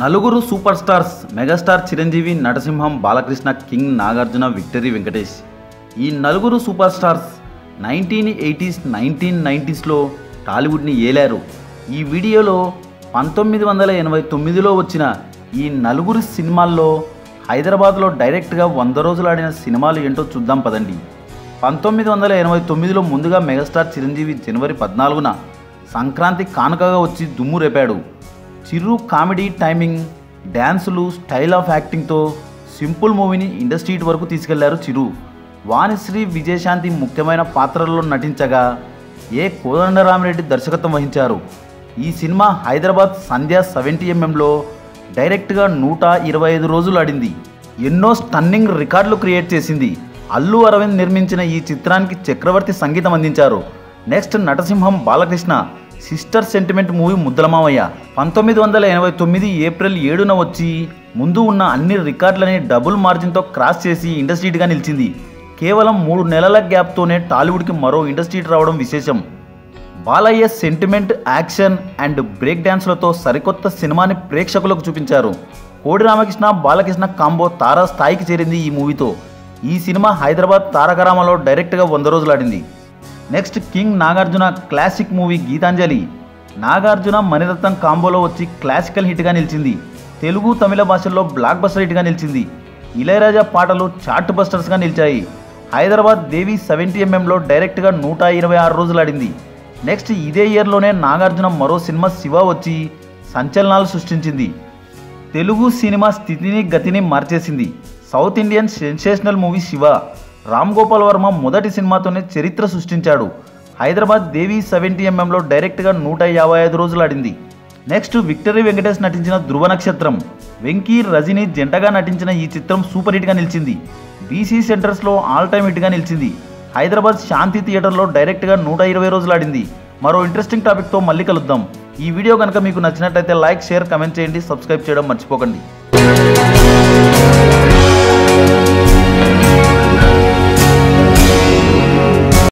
నలుగురు super stars megastar Chiranjeevi Narasimham Balakrishna king Nagarjuna victory Venkatesh. ఈ నలుగురు super stars nineteen eighties nineteen నైంటీస్లో టాలీవుడ్ని ఏలారు. ఈ వీడియోలో పంతొమ్మిది వందల ఎనభై తొమ్మిదిలో వచ్చిన ఈ నలుగురు సినిమాల్లో హైదరాబాద్లో డైరెక్ట్గా వంద రోజులు ఆడిన సినిమాలు ఏంటో చూద్దాం పదండి. పంతొమ్మిది వందల ఎనభై తొమ్మిదిలో ముందుగా మెగాస్టార్ చిరంజీవి జనవరి పద్నాలుగున సంక్రాంతి కానుకగా వచ్చి దుమ్ము రేపాడు. చిరు కామెడీ టైమింగ్ డ్యాన్సులు స్టైల్ ఆఫ్ యాక్టింగ్తో సింపుల్ మూవీని ఇండస్ట్రీ వరకు తీసుకెళ్ళారు చిరు. వాణిశ్రీ విజయశాంతి ముఖ్యమైన పాత్రల్లో నటించగా ఏ కోదండరామిరెడ్డి దర్శకత్వం వహించారు? ఈ సినిమా హైదరాబాద్ సంధ్య సెవెంటీ ఎంఎంలో డైరెక్ట్గా నూట ఇరవై ఐదు రోజులు ఆడింది. ఎన్నో స్టన్నింగ్ రికార్డులు క్రియేట్ చేసింది. అల్లు అరవింద్ నిర్మించిన ఈ చిత్రానికి చక్రవర్తి సంగీతం అందించారు. Next Natasimham Balakrishna. Sister sentiment movie Muddula Mavayya. పంతొమ్మిది వందల ఎనభై తొమ్మిది ఏప్రిల్ ఏడున వచ్చి ముందు ఉన్న అన్ని రికార్డులని డబుల్ మార్జిన్తో క్రాస్ చేసి ఇండస్ట్రీట్గా నిలిచింది. కేవలం మూడు నెలల గ్యాప్తోనే టాలీవుడ్కి మరో ఇండస్ట్రీట్ రావడం విశేషం. Balayya sentiment action and break డ్యాన్స్లతో సరికొత్త సినిమాని ప్రేక్షకులకు చూపించారు. కోడి రామకృష్ణ బాలకృష్ణ కాంబో తారా స్థాయికి చేరింది ఈ మూవీతో. ఈ సినిమా హైదరాబాద్ తారకరామలో డైరెక్ట్గా వంద రోజులాడింది next king Nagarjuna classic movie Geethanjali. Nagarjuna Mani Ratnam కాంబోలో వచ్చి క్లాసికల్ హిట్గా నిలిచింది. తెలుగు తమిళ భాషల్లో బ్లాక్ బస్టర్ హిట్గా నిలిచింది. ఇళయరాజా పాటలు చార్ట్ బస్టర్స్గా నిలిచాయి. హైదరాబాద్ దేవి సెవెంటీ ఎంఎంలో డైరెక్ట్గా నూట ఇరవై ఆరు రోజులు ఆడింది. నెక్స్ట్ ఇదే ఇయర్లోనే నాగార్జున మరో సినిమా శివ వచ్చి సంచలనాలు సృష్టించింది. తెలుగు సినిమా స్థితిని గతిని మార్చేసింది. South Indian sensational movie Shiva. Ram Gopal Varma మొదటి సినిమాతోనే చరిత్ర సృష్టించాడు. హైదరాబాద్ దేవి సెవెంటీ ఎంఎంలో డైరెక్ట్గా నూట యాభై ఐదు రోజులు ఆడింది. నెక్స్ట్ విక్టరీ వెంకటేష్ నటించిన ధృవ నక్షత్రం. వెంకీ రజిని జంటగా నటించిన ఈ చిత్రం సూపర్ హిట్గా నిలిచింది. బీసీ సెంటర్స్లో ఆల్ టైమ్ హిట్గా నిలిచింది. హైదరాబాద్ శాంతి థియేటర్లో డైరెక్ట్గా నూట ఇరవై రోజులు ఆడింది. మరో ఇంట్రెస్టింగ్ టాపిక్తో మళ్ళీ కలుద్దాం. ఈ వీడియో కనుక మీకు నచ్చినట్లయితే లైక్ షేర్ కమెంట్ చేయండి. సబ్స్క్రైబ్ చేయడం మర్చిపోకండి.